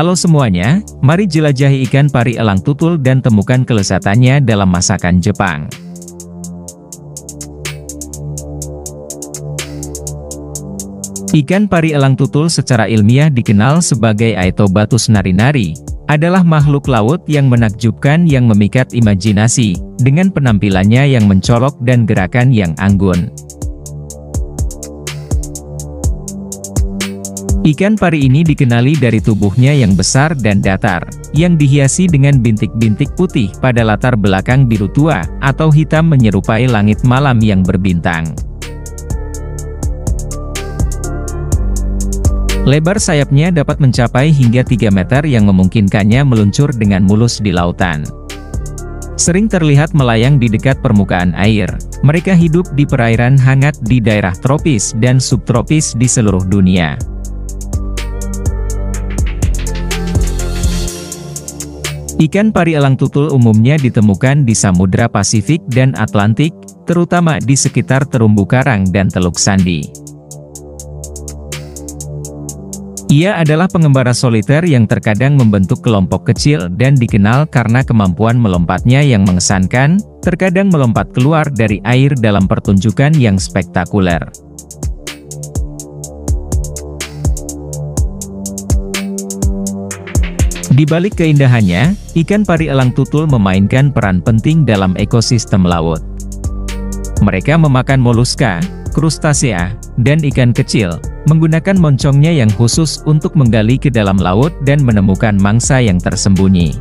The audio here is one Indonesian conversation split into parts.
Halo semuanya, mari jelajahi ikan pari elang tutul dan temukan kelezatannya dalam masakan Jepang. Ikan pari elang tutul secara ilmiah dikenal sebagai Aetobatus narinari, adalah makhluk laut yang menakjubkan yang memikat imajinasi, dengan penampilannya yang mencolok dan gerakan yang anggun. Ikan pari ini dikenali dari tubuhnya yang besar dan datar, yang dihiasi dengan bintik-bintik putih pada latar belakang biru tua, atau hitam menyerupai langit malam yang berbintang. Lebar sayapnya dapat mencapai hingga 3 meter yang memungkinkannya meluncur dengan mulus di lautan. Sering terlihat melayang di dekat permukaan air. Mereka hidup di perairan hangat di daerah tropis dan subtropis di seluruh dunia. Ikan pari elang tutul umumnya ditemukan di Samudra Pasifik dan Atlantik, terutama di sekitar terumbu karang dan Teluk Sandi. Ia adalah pengembara soliter yang terkadang membentuk kelompok kecil dan dikenal karena kemampuan melompatnya yang mengesankan, terkadang melompat keluar dari air dalam pertunjukan yang spektakuler. Di balik keindahannya, ikan pari elang tutul memainkan peran penting dalam ekosistem laut. Mereka memakan moluska, krustasea, dan ikan kecil, menggunakan moncongnya yang khusus untuk menggali ke dalam laut dan menemukan mangsa yang tersembunyi.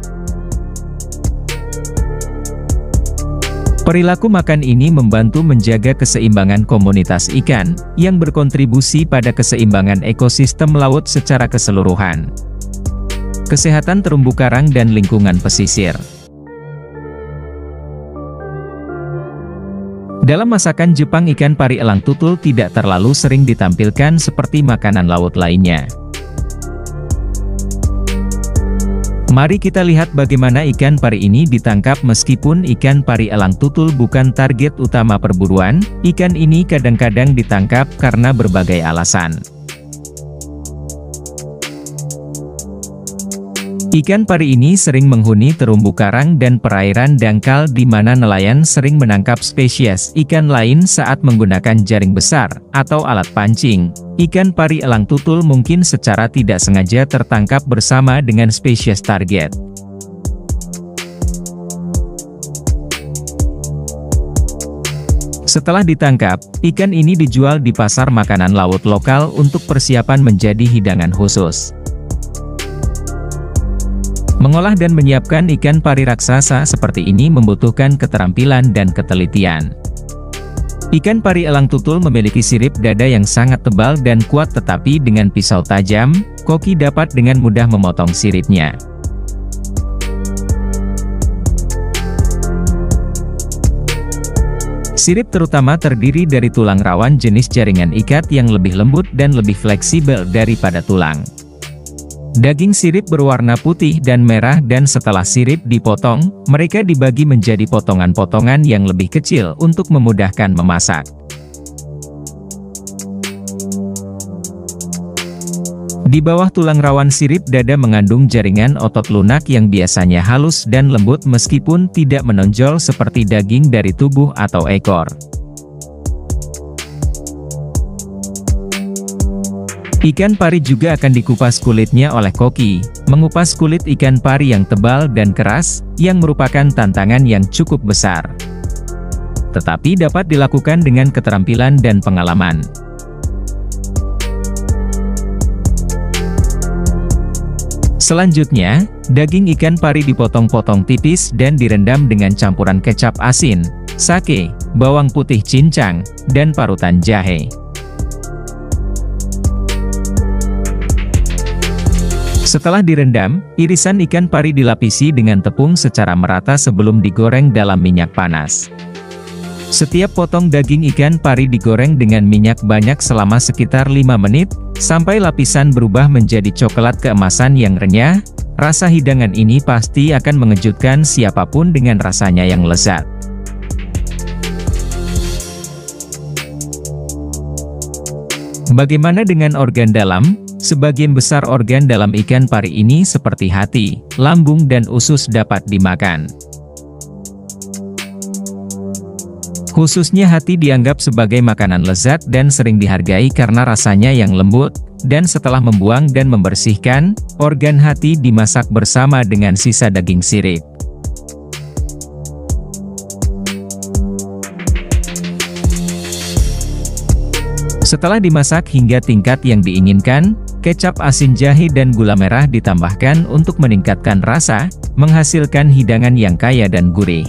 Perilaku makan ini membantu menjaga keseimbangan komunitas ikan, yang berkontribusi pada keseimbangan ekosistem laut secara keseluruhan kesehatan terumbu karang dan lingkungan pesisir. Dalam masakan Jepang ikan pari elang tutul tidak terlalu sering ditampilkan seperti makanan laut lainnya. Mari kita lihat bagaimana ikan pari ini ditangkap meskipun ikan pari elang tutul bukan target utama perburuan, ikan ini kadang-kadang ditangkap karena berbagai alasan. Ikan pari ini sering menghuni terumbu karang dan perairan dangkal di mana nelayan sering menangkap spesies ikan lain saat menggunakan jaring besar, atau alat pancing. Ikan pari elang tutul mungkin secara tidak sengaja tertangkap bersama dengan spesies target. Setelah ditangkap, ikan ini dijual di pasar makanan laut lokal untuk persiapan menjadi hidangan khusus. Mengolah dan menyiapkan ikan pari raksasa seperti ini membutuhkan keterampilan dan ketelitian. Ikan pari elang tutul memiliki sirip dada yang sangat tebal dan kuat tetapi dengan pisau tajam, koki dapat dengan mudah memotong siripnya. Sirip terutama terdiri dari tulang rawan jenis jaringan ikat yang lebih lembut dan lebih fleksibel daripada tulang. Daging sirip berwarna putih dan merah dan setelah sirip dipotong, mereka dibagi menjadi potongan-potongan yang lebih kecil untuk memudahkan memasak. Di bawah tulang rawan sirip dada mengandung jaringan otot lunak yang biasanya halus dan lembut meskipun tidak menonjol seperti daging dari tubuh atau ekor. Ikan pari juga akan dikupas kulitnya oleh koki. Mengupas kulit ikan pari yang tebal dan keras, yang merupakan tantangan yang cukup besar. Tetapi dapat dilakukan dengan keterampilan dan pengalaman. Selanjutnya, daging ikan pari dipotong-potong tipis dan direndam dengan campuran kecap asin, sake, bawang putih cincang, dan parutan jahe. Setelah direndam, irisan ikan pari dilapisi dengan tepung secara merata sebelum digoreng dalam minyak panas. Setiap potong daging ikan pari digoreng dengan minyak banyak selama sekitar 5 menit, sampai lapisan berubah menjadi coklat keemasan yang renyah, rasa hidangan ini pasti akan mengejutkan siapa pun dengan rasanya yang lezat. Bagaimana dengan organ dalam? Sebagian besar organ dalam ikan pari ini seperti hati, lambung dan usus dapat dimakan. Khususnya hati dianggap sebagai makanan lezat dan sering dihargai karena rasanya yang lembut, dan setelah membuang dan membersihkan, organ hati dimasak bersama dengan sisa daging sirip. Setelah dimasak hingga tingkat yang diinginkan, Kecap asin jahe dan gula merah ditambahkan untuk meningkatkan rasa, menghasilkan hidangan yang kaya dan gurih.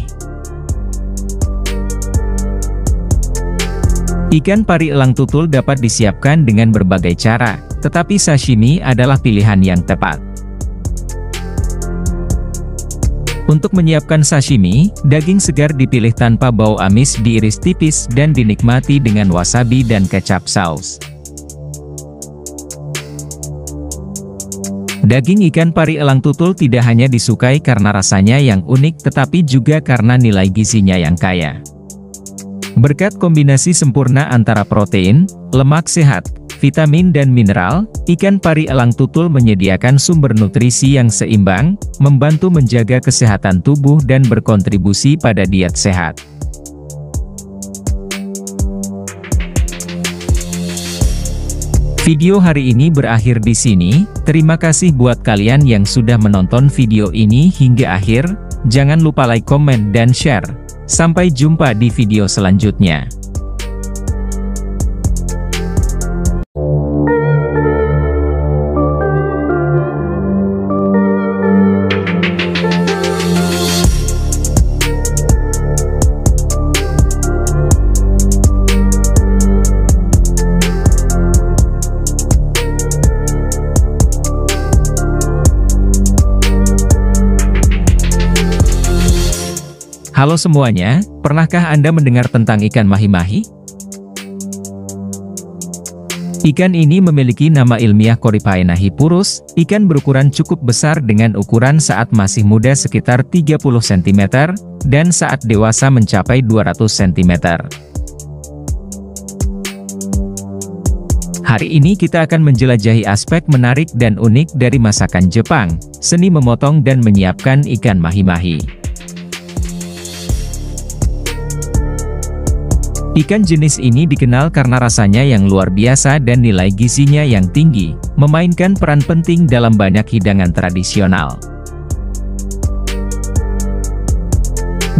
Ikan pari elang tutul dapat disiapkan dengan berbagai cara, tetapi sashimi adalah pilihan yang tepat. Untuk menyiapkan sashimi, daging segar dipilih tanpa bau amis diiris tipis dan dinikmati dengan wasabi dan kecap saus. Daging ikan pari elang tutul tidak hanya disukai karena rasanya yang unik tetapi juga karena nilai gizinya yang kaya. Berkat kombinasi sempurna antara protein, lemak sehat, vitamin dan mineral, ikan pari elang tutul menyediakan sumber nutrisi yang seimbang, membantu menjaga kesehatan tubuh dan berkontribusi pada diet sehat. Video hari ini berakhir di sini, terima kasih buat kalian yang sudah menonton video ini hingga akhir, jangan lupa like, komen, dan share. Sampai jumpa di video selanjutnya. Halo semuanya, pernahkah Anda mendengar tentang ikan mahi-mahi? Ikan ini memiliki nama ilmiah Coryphaena hippurus, ikan berukuran cukup besar dengan ukuran saat masih muda sekitar 30 cm, dan saat dewasa mencapai 200 cm. Hari ini kita akan menjelajahi aspek menarik dan unik dari masakan Jepang, seni memotong dan menyiapkan ikan mahi-mahi. Ikan jenis ini dikenal karena rasanya yang luar biasa dan nilai gizinya yang tinggi, memainkan peran penting dalam banyak hidangan tradisional.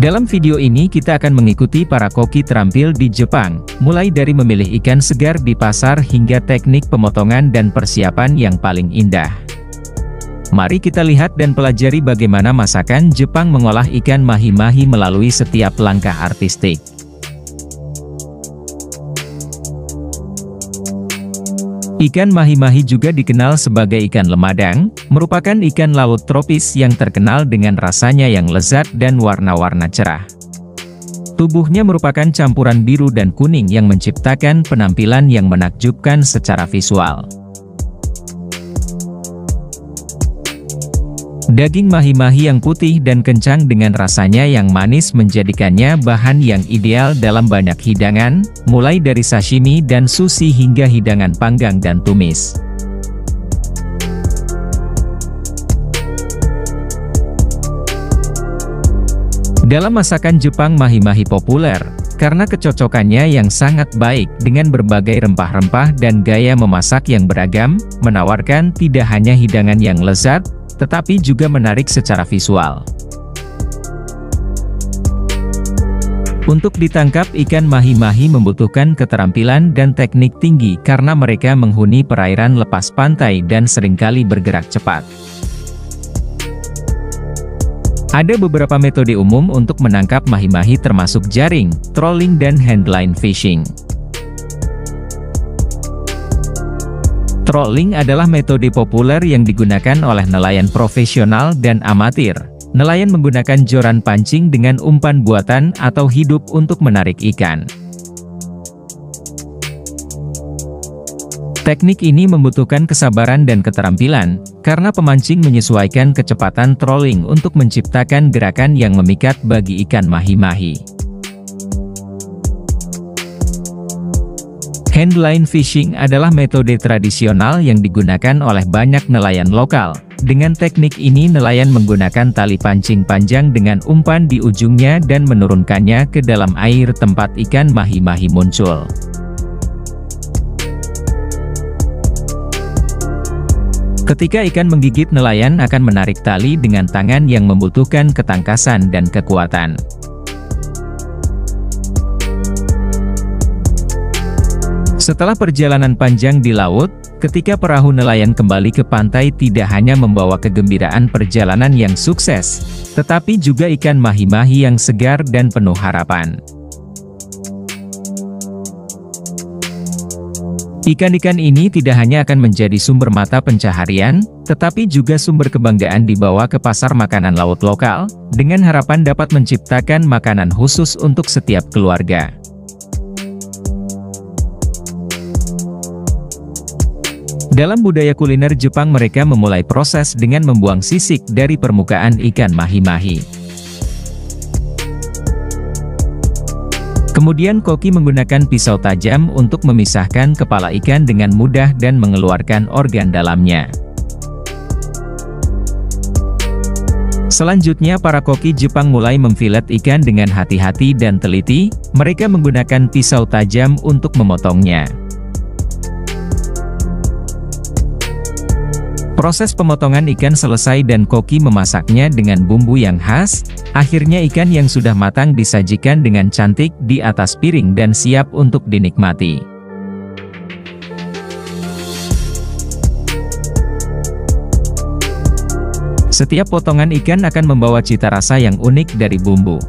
Dalam video ini kita akan mengikuti para koki terampil di Jepang, mulai dari memilih ikan segar di pasar hingga teknik pemotongan dan persiapan yang paling indah. Mari kita lihat dan pelajari bagaimana masakan Jepang mengolah ikan mahi-mahi melalui setiap langkah artistik. Ikan mahi-mahi juga dikenal sebagai ikan lemadang, merupakan ikan laut tropis yang terkenal dengan rasanya yang lezat dan warna-warna cerah. Tubuhnya merupakan campuran biru dan kuning yang menciptakan penampilan yang menakjubkan secara visual. Daging mahi-mahi yang putih dan kencang dengan rasanya yang manis menjadikannya bahan yang ideal dalam banyak hidangan, mulai dari sashimi dan sushi hingga hidangan panggang dan tumis. Dalam masakan Jepang mahi-mahi populer, karena kecocokannya yang sangat baik dengan berbagai rempah-rempah dan gaya memasak yang beragam, menawarkan tidak hanya hidangan yang lezat, tetapi juga menarik secara visual. Untuk ditangkap ikan mahi-mahi membutuhkan keterampilan dan teknik tinggi karena mereka menghuni perairan lepas pantai dan sering kali bergerak cepat. Ada beberapa metode umum untuk menangkap mahi-mahi termasuk jaring, trolling dan handline fishing. Trolling adalah metode populer yang digunakan oleh nelayan profesional dan amatir. Nelayan menggunakan joran pancing dengan umpan buatan atau hidup untuk menarik ikan. Teknik ini membutuhkan kesabaran dan keterampilan, karena pemancing menyesuaikan kecepatan trolling untuk menciptakan gerakan yang memikat bagi ikan mahi-mahi. Handline fishing adalah metode tradisional yang digunakan oleh banyak nelayan lokal. Dengan teknik ini nelayan menggunakan tali pancing panjang dengan umpan di ujungnya dan menurunkannya ke dalam air tempat ikan mahi-mahi muncul. Ketika ikan menggigit nelayan akan menarik tali dengan tangan yang membutuhkan ketangkasan dan kekuatan. Setelah perjalanan panjang di laut, ketika perahu nelayan kembali ke pantai tidak hanya membawa kegembiraan perjalanan yang sukses, tetapi juga ikan mahi-mahi yang segar dan penuh harapan. Ikan-ikan ini tidak hanya akan menjadi sumber mata pencaharian, tetapi juga sumber kebanggaan dibawa ke pasar makanan laut lokal, dengan harapan dapat menciptakan makanan khusus untuk setiap keluarga. Dalam budaya kuliner Jepang mereka memulai proses dengan membuang sisik dari permukaan ikan mahi-mahi. Kemudian koki menggunakan pisau tajam untuk memisahkan kepala ikan dengan mudah dan mengeluarkan organ dalamnya. Selanjutnya para koki Jepang mulai memfilet ikan dengan hati-hati dan teliti, mereka menggunakan pisau tajam untuk memotongnya. Proses pemotongan ikan selesai dan koki memasaknya dengan bumbu yang khas, akhirnya ikan yang sudah matang disajikan dengan cantik di atas piring dan siap untuk dinikmati. Setiap potongan ikan akan membawa cita rasa yang unik dari bumbu.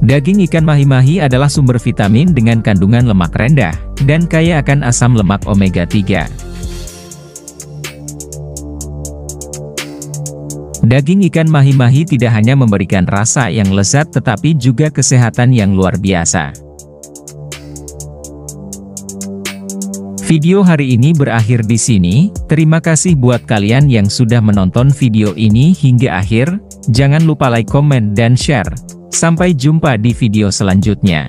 Daging ikan mahi-mahi adalah sumber vitamin dengan kandungan lemak rendah, dan kaya akan asam lemak omega-3. Daging ikan mahi-mahi tidak hanya memberikan rasa yang lezat tetapi juga kesehatan yang luar biasa. Video hari ini berakhir di sini, terima kasih buat kalian yang sudah menonton video ini hingga akhir, jangan lupa like, komen, dan share. Sampai jumpa di video selanjutnya.